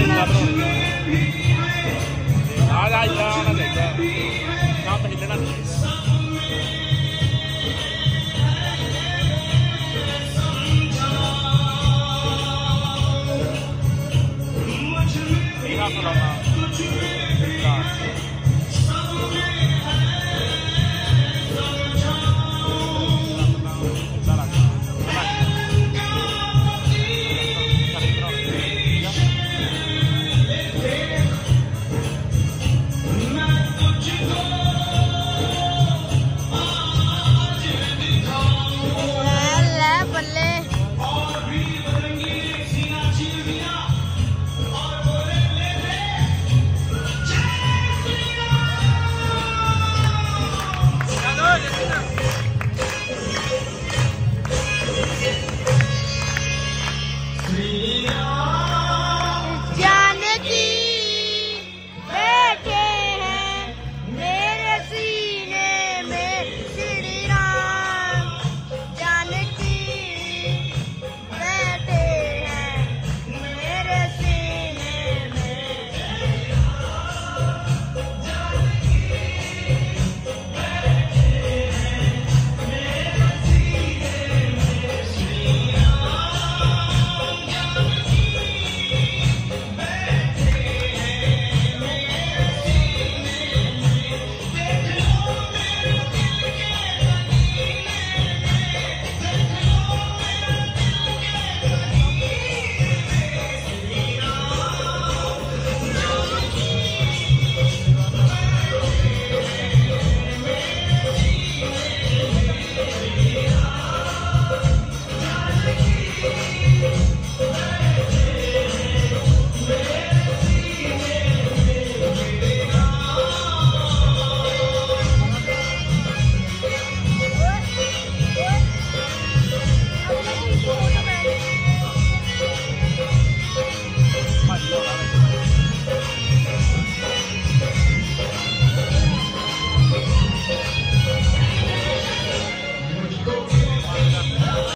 खरीदना आज आज आना चाहिए काम हिलना नहीं Thank you.